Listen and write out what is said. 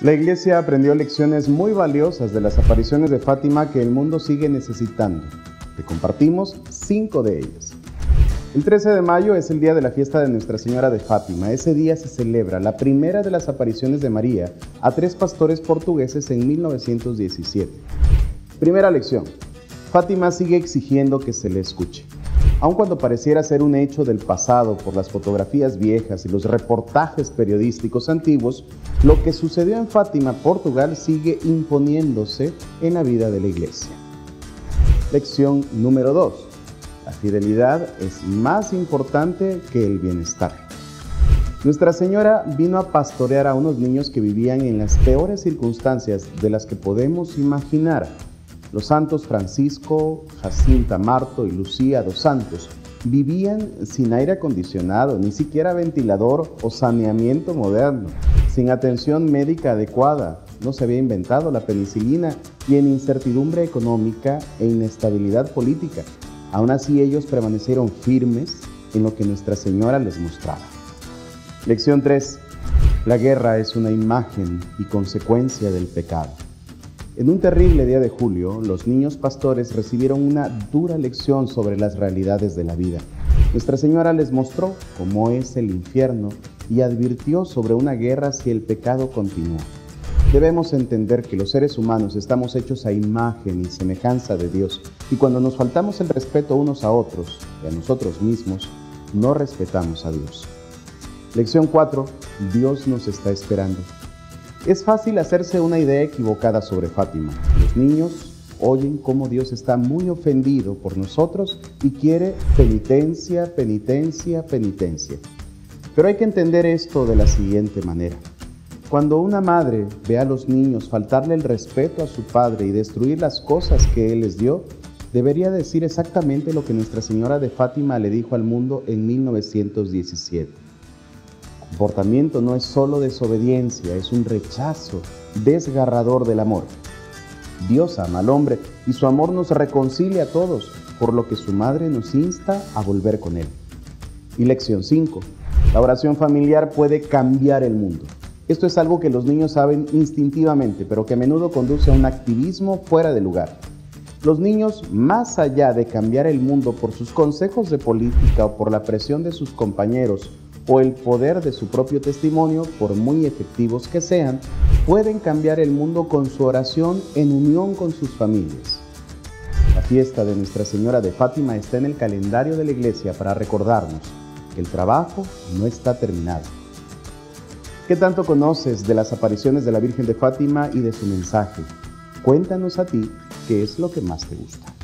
La iglesia aprendió lecciones muy valiosas de las apariciones de Fátima que el mundo sigue necesitando. Te compartimos cinco de ellas. El 13 de mayo es el día de la fiesta de Nuestra Señora de Fátima. Ese día se celebra la primera de las apariciones de María a tres pastores portugueses en 1917. Primera lección. Fátima sigue exigiendo que se le escuche. Aun cuando pareciera ser un hecho del pasado por las fotografías viejas y los reportajes periodísticos antiguos, lo que sucedió en Fátima, Portugal, sigue imponiéndose en la vida de la iglesia. Lección número 2. La fidelidad es más importante que el bienestar. Nuestra Señora vino a pastorear a unos niños que vivían en las peores circunstancias de las que podemos imaginar los santos Francisco, Jacinta Marto y Lucía dos Santos vivían sin aire acondicionado, ni siquiera ventilador o saneamiento moderno, sin atención médica adecuada, no se había inventado la penicilina y en incertidumbre económica e inestabilidad política. Aún así ellos permanecieron firmes en lo que Nuestra Señora les mostraba. Lección 3. La guerra es una imagen y consecuencia del pecado. En un terrible día de julio, los niños pastores recibieron una dura lección sobre las realidades de la vida. Nuestra Señora les mostró cómo es el infierno y advirtió sobre una guerra si el pecado continúa. Debemos entender que los seres humanos estamos hechos a imagen y semejanza de Dios y cuando nos faltamos el respeto unos a otros y a nosotros mismos, no respetamos a Dios. Lección 4. Dios nos está esperando. Es fácil hacerse una idea equivocada sobre Fátima. Los niños oyen cómo Dios está muy ofendido por nosotros y quiere penitencia, penitencia, penitencia. Pero hay que entender esto de la siguiente manera. Cuando una madre ve a los niños faltarle el respeto a su padre y destruir las cosas que él les dio, debería decir exactamente lo que Nuestra Señora de Fátima le dijo al mundo en 1917 comportamiento no es solo desobediencia, es un rechazo desgarrador del amor. Dios ama al hombre y su amor nos reconcilia a todos, por lo que su madre nos insta a volver con él. Y lección 5. La oración familiar puede cambiar el mundo. Esto es algo que los niños saben instintivamente, pero que a menudo conduce a un activismo fuera de lugar. Los niños, más allá de cambiar el mundo por sus consejos de política o por la presión de sus compañeros o el poder de su propio testimonio, por muy efectivos que sean, pueden cambiar el mundo con su oración en unión con sus familias. La fiesta de Nuestra Señora de Fátima está en el calendario de la iglesia para recordarnos que el trabajo no está terminado. ¿Qué tanto conoces de las apariciones de la Virgen de Fátima y de su mensaje? Cuéntanos a ti qué es lo que más te gusta.